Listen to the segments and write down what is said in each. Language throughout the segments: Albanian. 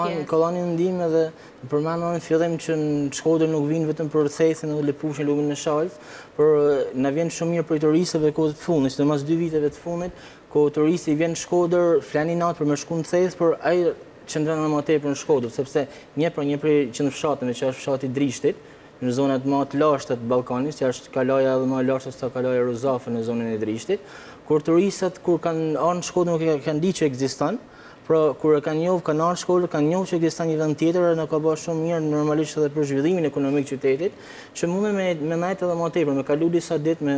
Në kolonin e ndime dhe përmenu në fillim që në Shkodër nuk vinë vetëm për Thethin dhe Lepushën, lumin e Shalës, por na vjen shumë mirë prej turistëve dhe kohët të fundit, sidomos dy viteve të fundit, ku turistët vijnë në Shkodër, flejnë një natë për me shku në Theth, por ata qëndrojnë më tepër në Shkodër, sepse një prej një prej qind fshatrave, që është fshati Drishtit, në zonat më të lashta të Ballkanit, që është kalaja edhe më e lashtë se kalaja Rozafës në zonën e Drishtit, kur turistët, kur kanë ardhë në Shkodër, nuk e kanë di që ekziston, Pra, kur e kanë njohur kanë ardhë Shkodër, kanë njohur që ekziston një vend tjetër dhe na ka ba shumë mirë normalisht edhe për zhvillimin ekonomik të qytetit, që munden me nejt edhe ma tepër, me kalu disa ditë, me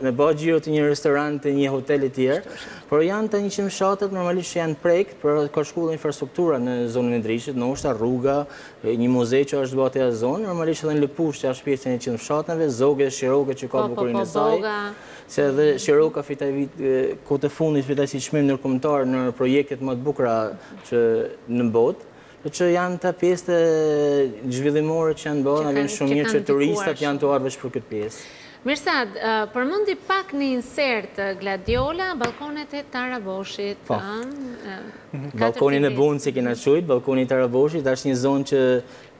me ba xhiro te një restorant, te një hotel etj. Por janë te një qind fshatet normalisht që janë prek, pra ka shku edhe infrastruktura në zonën e Drishtit, ndoshta rruga, një muze që asht ba te ajo zonë, normalisht edhe në Lepushë që asht pjesë e një qind fshatneve, Zogaj, Shiroka që ka bukurinë e saj, Se edhe Shiroka fitoi vjet kohët e fundit fitoi një çmim ndërkombëtar në projektet më të bukura që në botë. Kështu që janë kto pjesët zhvillimore që janë bërë, na vjen shumë mirë që turistat janë tu ardhur veç për këtë pjesë. Mirsad, përmendi pak në insert Gladiola, ballkonet e Taraboshit, ëh? Po. Ballkonin e Bunë si e kena quajt, ballkoni i Taraboshit, është një zonë që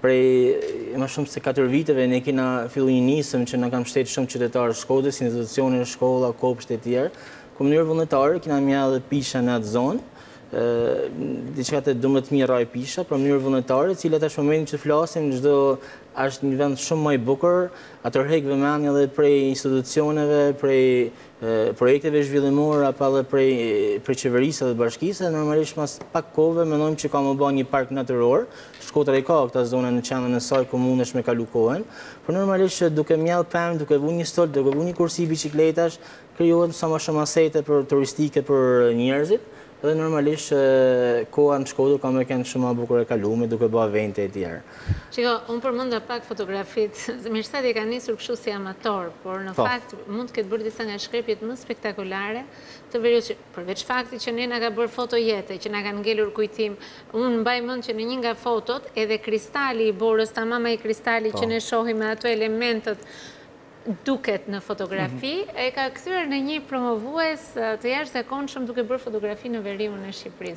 Prej më shumë se katër viteve ne kena fillu një nisëm që na kanë mbështetë shumë qytetarë të Shkodrës, institucione, shkolla, kopshte etj. Ku në mënyrë vullnetare kena mjellë edhe pisha në atë zonë, diçka te dymbëdhjetë mijë rrajë pisha, pra n'mënyrë vullnetare, e cila tash momentin që flasim do t'jetë një vend shumë ma i bukur, ka tërheq vëmendjen edhe prej institucioneve, prej projekteve zhvillimore apo edhe prej prej qeverisë dhe bashkisë, normalisht mas pak kohëve mendojmë që ka m'u ba një park natyror. Shkodra i ka këto zona në qendrën e saj ku mundesh me kalu kohën, por normalisht që duke mjell pemë, duke vu një stol, duke vu një kursi biçikletash, krijohen sa ma shumë asete për turistike për njerëzit. Dhe normalisht që koha në Shkodër ka me kenë shumë ma e bukur e kalume duke ba vente etj. Shiko, unë përmenda pak fotografitë, se Mirsadi e ka nisur kështu si amator, por në fakt mund të ketë bërë disa nga shkrepjet më spektakolare të Veriut. Përveç faktit që ne na ka bërë foto jete, që na kanë ngelur kujtim. Unë mbaj mend që në një nga fotot edhe kristali i borës, tamam ai kristali që ne shohim me ato elementët duket në fotografi, e ka kthyer në një promovues të jashtëzakonshëm duke bërë fotografi në veriun e Shqipërisë.